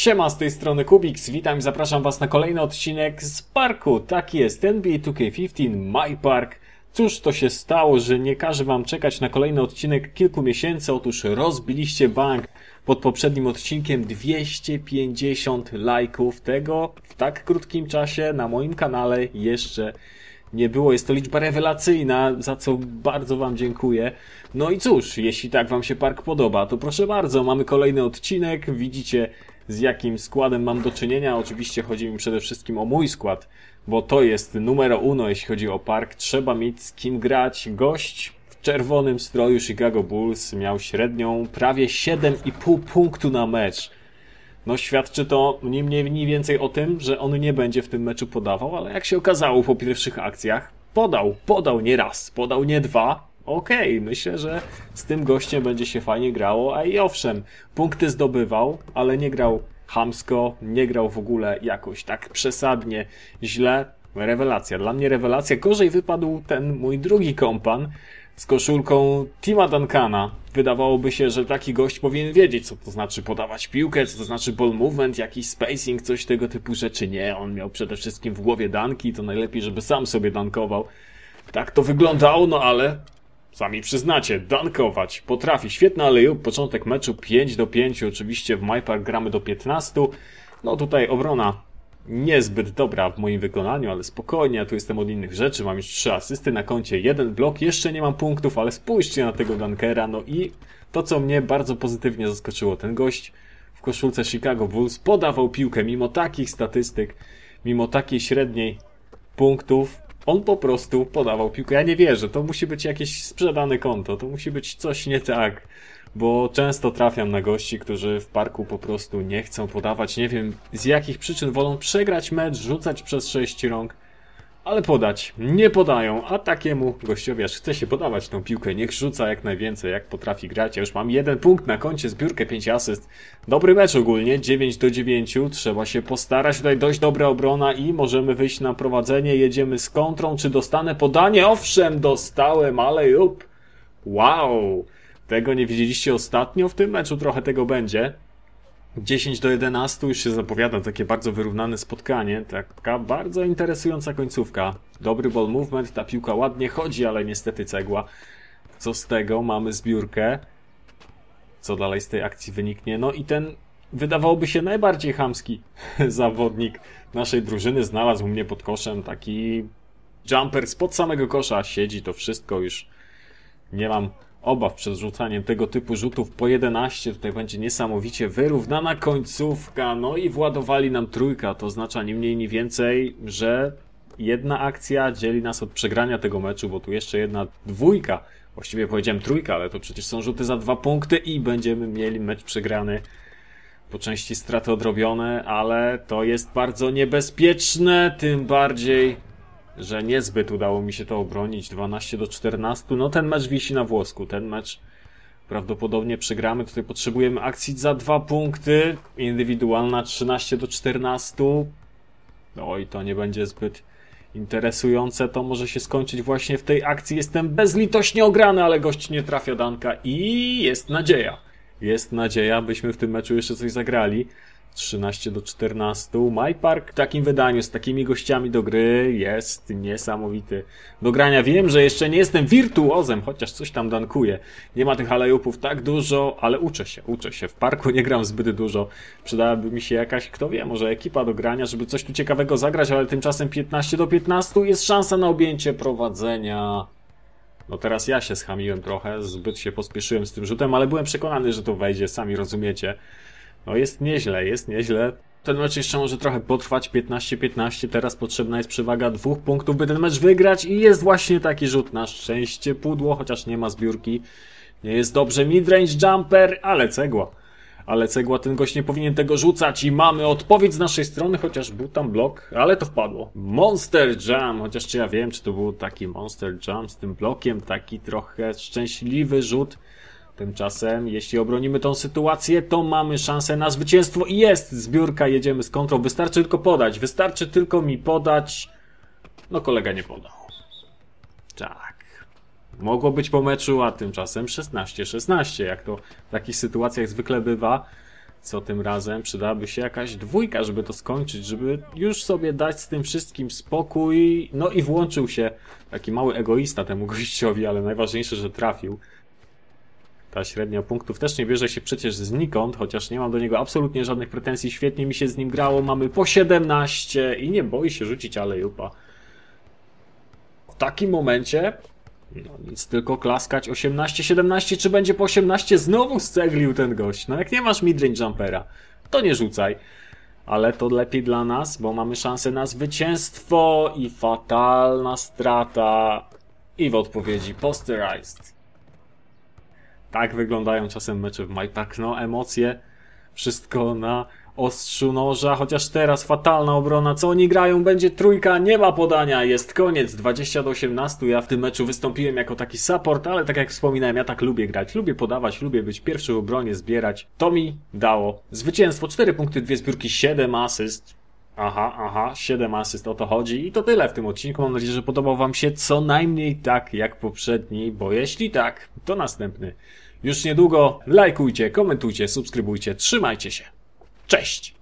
Siema, z tej strony Kubiks, witam i zapraszam Was na kolejny odcinek z parku. Tak jest, NBA 2K15, My Park. Cóż to się stało, że nie każe Wam czekać na kolejny odcinek kilku miesięcy? Otóż rozbiliście bank pod poprzednim odcinkiem 250 lajków. Tego w tak krótkim czasie na moim kanale jeszcze nie było. Jest to liczba rewelacyjna, za co bardzo Wam dziękuję. No i cóż, jeśli tak Wam się park podoba, to proszę bardzo, mamy kolejny odcinek. Widzicie, z jakim składem mam do czynienia. Oczywiście chodzi mi przede wszystkim o mój skład, bo to jest numero uno, jeśli chodzi o park. Trzeba mieć z kim grać. Gość w czerwonym stroju Chicago Bulls miał średnią prawie 7,5 punktu na mecz. No świadczy to nie mniej, nie więcej o tym, że on nie będzie w tym meczu podawał, ale jak się okazało po pierwszych akcjach, podał, podał nie raz, podał nie dwa. Okej, okay, myślę, że z tym gościem będzie się fajnie grało, a i owszem, punkty zdobywał, ale nie grał hamsko, nie grał w ogóle jakoś tak przesadnie źle. Rewelacja, dla mnie rewelacja. Gorzej wypadł ten mój drugi kompan, z koszulką Tima Duncana. Wydawałoby się, że taki gość powinien wiedzieć, co to znaczy podawać piłkę, co to znaczy ball movement, jakiś spacing, coś tego typu rzeczy. Nie, on miał przede wszystkim w głowie danki, to najlepiej, żeby sam sobie dankował. Tak to wyglądało, no ale sami przyznacie, dankować potrafi. Świetny alejub, początek meczu 5 do 5, oczywiście w MyPark gramy do 15. No tutaj obrona niezbyt dobra w moim wykonaniu, ale spokojnie, ja tu jestem od innych rzeczy, mam już trzy asysty na koncie, jeden blok, jeszcze nie mam punktów, ale spójrzcie na tego Dunkera, no i to, co mnie bardzo pozytywnie zaskoczyło, ten gość w koszulce Chicago Bulls podawał piłkę mimo takich statystyk, mimo takiej średniej punktów, on po prostu podawał piłkę. Ja nie wierzę, to musi być jakieś sprzedane konto, to musi być coś nie tak bo często trafiam na gości, którzy w parku po prostu nie chcą podawać. Nie wiem z jakich przyczyn wolą przegrać mecz, rzucać przez sześć rąk, ale podać nie podają. A takiemu gościowi aż chce się podawać tą piłkę, niech rzuca jak najwięcej, jak potrafi grać. Ja już mam jeden punkt na koncie, zbiórkę 5 asyst. Dobry mecz ogólnie, 9 do 9. Trzeba się postarać, tutaj dość dobra obrona i możemy wyjść na prowadzenie. Jedziemy z kontrą, czy dostanę podanie? Owszem, dostałem, ale jup. Wow! Tego nie widzieliście ostatnio, w tym meczu trochę tego będzie. 10 do 11 już się zapowiada takie bardzo wyrównane spotkanie, taka bardzo interesująca końcówka. Dobry ball movement, ta piłka ładnie chodzi, ale niestety cegła. Co z tego? Mamy zbiórkę. Co dalej z tej akcji wyniknie? No i ten wydawałoby się najbardziej chamski zawodnik naszej drużyny znalazł mnie pod koszem. Taki jumper spod samego kosza siedzi to wszystko już. Nie mam obaw przed rzucaniem tego typu rzutów po 11. Tutaj będzie niesamowicie wyrównana końcówka. No i władowali nam trójka. To oznacza ni mniej, ni więcej, że jedna akcja dzieli nas od przegrania tego meczu, bo tu jeszcze jedna dwójka. Właściwie powiedziałem trójka, ale to przecież są rzuty za dwa punkty i będziemy mieli mecz przegrany. Po części straty odrobione, ale to jest bardzo niebezpieczne, tym bardziej że niezbyt udało mi się to obronić. 12 do 14. No ten mecz wisi na włosku. Ten mecz prawdopodobnie przegramy. Tutaj potrzebujemy akcji za dwa punkty. Indywidualna 13 do 14. No i to nie będzie zbyt interesujące. To może się skończyć właśnie w tej akcji. Jestem bezlitośnie ograny, ale gość nie trafia Danka i jest nadzieja. Jest nadzieja, byśmy w tym meczu jeszcze coś zagrali. 13 do 14. My Park w takim wydaniu, z takimi gościami do gry jest niesamowity. Do grania wiem, że jeszcze nie jestem wirtuozem, chociaż coś tam dankuję. Nie ma tych alejupów tak dużo, ale uczę się, uczę się. W parku nie gram zbyt dużo. Przydałaby mi się jakaś, kto wie, może ekipa do grania, żeby coś tu ciekawego zagrać, ale tymczasem 15 do 15 jest szansa na objęcie prowadzenia. No teraz ja się schamiłem trochę, zbyt się pospieszyłem z tym rzutem, ale byłem przekonany, że to wejdzie, sami rozumiecie. No jest nieźle, jest nieźle. Ten mecz jeszcze może trochę potrwać, 15-15, teraz potrzebna jest przewaga dwóch punktów, by ten mecz wygrać i jest właśnie taki rzut na szczęście. Pudło, chociaż nie ma zbiórki. Nie jest dobrze, midrange jumper, ale cegła. Ale cegła, ten gość nie powinien tego rzucać i mamy odpowiedź z naszej strony, chociaż był tam blok, ale to wpadło. Monster Jam, chociaż czy ja wiem, czy to był taki Monster Jam z tym blokiem, taki trochę szczęśliwy rzut. Tymczasem, jeśli obronimy tą sytuację, to mamy szansę na zwycięstwo i jest zbiórka, jedziemy z kontrą. Wystarczy tylko podać, wystarczy tylko mi podać. No kolega nie podał. Tak. Mogło być po meczu, a tymczasem 16-16, jak to w takich sytuacjach zwykle bywa. co tym razem przydałaby się jakaś dwójka, żeby to skończyć, żeby już sobie dać z tym wszystkim spokój. No i włączył się taki mały egoista temu gościowi, ale najważniejsze, że trafił. Ta średnia punktów też nie bierze się przecież znikąd, chociaż nie mam do niego absolutnie żadnych pretensji. Świetnie mi się z nim grało. Mamy po 17 i nie boi się rzucić alejupa. W takim momencie no nic, tylko klaskać 18-17, czy będzie po 18? Znowu sceglił ten gość. No jak nie masz midrange jumpera, to nie rzucaj. Ale to lepiej dla nas, bo mamy szansę na zwycięstwo i fatalna strata. I w odpowiedzi posterized. Tak wyglądają czasem mecze w MyPack. No emocje, wszystko na ostrzu noża, chociaż teraz fatalna obrona. Co oni grają? Będzie trójka, nie ma podania, jest koniec. 20 do 18. Ja w tym meczu wystąpiłem jako taki support, ale tak jak wspominałem, ja tak lubię grać. Lubię podawać, lubię być pierwszy w obronie, zbierać. To mi dało zwycięstwo. 4 punkty, 2 zbiórki, 7 asyst. Aha, aha, 7 asyst, o to chodzi. I to tyle w tym odcinku. Mam nadzieję, że podobał Wam się co najmniej tak jak poprzedni, bo jeśli tak, to następny. Już niedługo lajkujcie, komentujcie, subskrybujcie, trzymajcie się. Cześć!